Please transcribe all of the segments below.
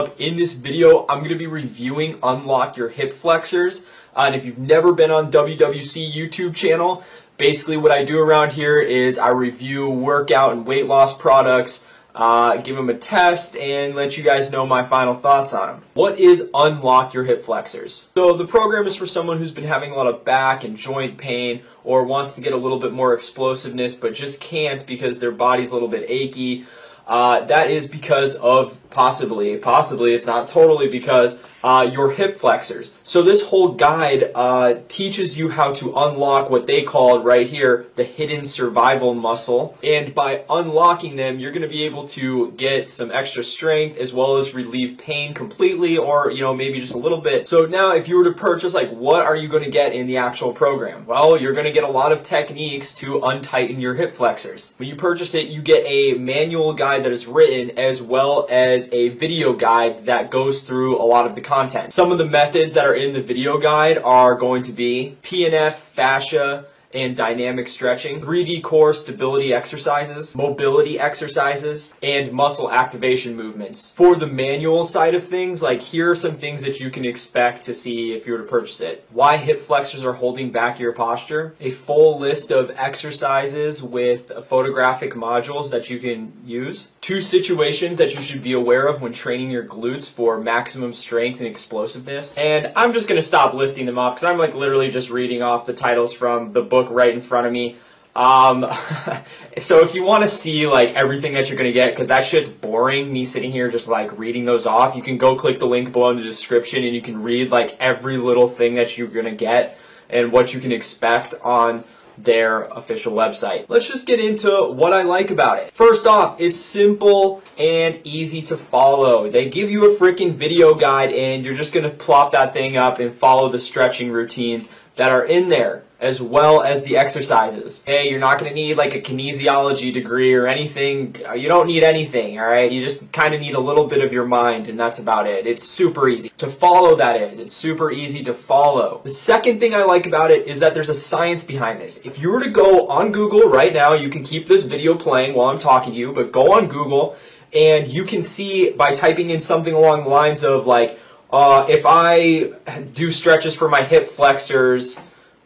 In this video, I'm going to be reviewing Unlock Your Hip Flexors. Uh, and if you've never been on WWC YouTube channel, basically what I do around here is I review workout and weight loss products, uh, give them a test, and let you guys know my final thoughts on them. What is Unlock Your Hip Flexors? So the program is for someone who's been having a lot of back and joint pain or wants to get a little bit more explosiveness but just can't because their body's a little bit achy. Uh, that is because of possibly, possibly, it's not totally because uh, your hip flexors. So this whole guide uh, teaches you how to unlock what they called right here the hidden survival muscle. And by unlocking them, you're going to be able to get some extra strength as well as relieve pain completely or, you know, maybe just a little bit. So now if you were to purchase, like, what are you going to get in the actual program? Well, you're going to get a lot of techniques to untighten your hip flexors. When you purchase it, you get a manual guide that is written as well as a video guide that goes through a lot of the content. Some of the methods that are in the video guide are going to be PNF, fascia, and dynamic stretching, 3D core stability exercises, mobility exercises, and muscle activation movements. For the manual side of things, like here are some things that you can expect to see if you were to purchase it. Why hip flexors are holding back your posture, a full list of exercises with photographic modules that you can use, two situations that you should be aware of when training your glutes for maximum strength and explosiveness, and I'm just to stop listing them off because I'm like literally just reading off the titles from the book book right in front of me. Um, so if you want to see like everything that you're going to get, because that shit's boring, me sitting here just like reading those off, you can go click the link below in the description and you can read like every little thing that you're going to get and what you can expect on their official website. Let's just get into what I like about it. First off, it's simple and easy to follow. They give you a freaking video guide and you're just going to plop that thing up and follow the stretching routines that are in there as well as the exercises. Hey, you're not going to need like a kinesiology degree or anything. Uh, you don't need anything, all right? You just kind of need a little bit of your mind and that's about it. It's super easy to follow that is. It's super easy to follow. The second thing I like about it is that there's a science behind this. If you were to go on Google right now, you can keep this video playing while I'm talking to you, but go on Google and you can see by typing in something along the lines of like, uh, if I do stretches for my hip flexors,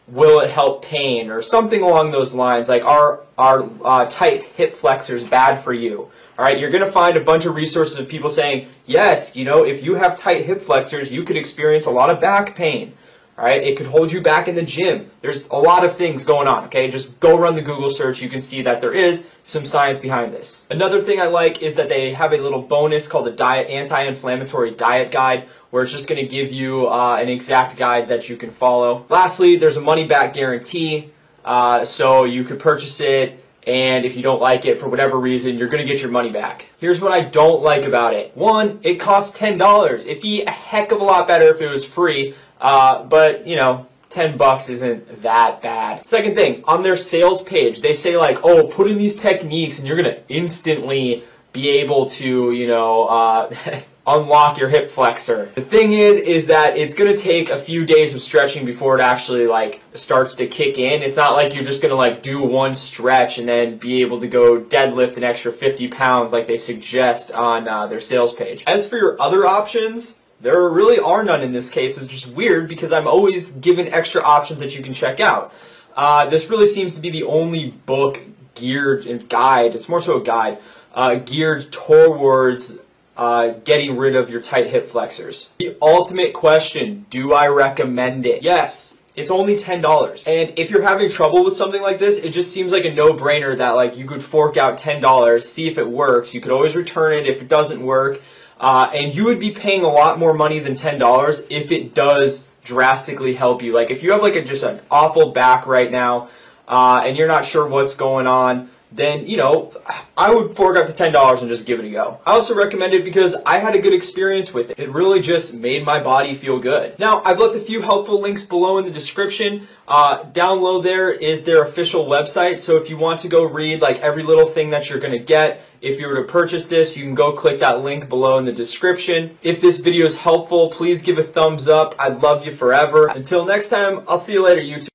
will it help pain or something along those lines? Like are are uh, tight hip flexors bad for you? All right you're going to find a bunch of resources of people saying yes you know if you have tight hip flexors you could experience a lot of back pain. All right it could hold you back in the gym. There's a lot of things going on okay? Just go run the google search. You can see that there is some science behind this. Another thing i like is that they have a little bonus called the diet anti-inflammatory diet guide where it's just going to give you uh, an exact guide that you can follow. Lastly, there's a money back guarantee, uh, so you could purchase it and if you don't like it for whatever reason, you're going to get your money back. Here's what I don't like about it. One, it costs $10. It'd be a heck of a lot better if it was free, uh, but, you know, 10 bucks isn't that bad. Second thing, on their sales page, they say like, oh, put in these techniques and you're going to instantly be able to, you know, uh, unlock your hip flexor. The thing is, is that it's to take a few days of stretching before it actually like starts to kick in. It's not like you're just to like do one stretch and then be able to go deadlift an extra 50 pounds like they suggest on uh, their sales page. As for your other options, there really are none in this case, which is weird because I'm always given extra options that you can check out. Uh, this really seems to be the only book geared and guide, it's more so a guide, uh, geared towards uh, getting rid of your tight hip flexors. The ultimate question, do I recommend it? Yes. It's only $10. And if you're having trouble with something like this, it just seems like a no-brainer that like you could fork out $10, see if it works. You could always return it if it doesn't work. Uh, and you would be paying a lot more money than $10 if it does drastically help you. Like if you have like a, just an awful back right now uh, and you're not sure what's going on, then, you know, I would fork up to $10 and just give it a go. I also recommend it because I had a good experience with it. It really just made my body feel good. Now, I've left a few helpful links below in the description. Uh, down low there is their official website, so if you want to go read like every little thing that you're to get, if you were to purchase this, you can go click that link below in the description. If this video is helpful, please give a thumbs up. I'd love you forever. Until next time, I'll see you later, YouTube.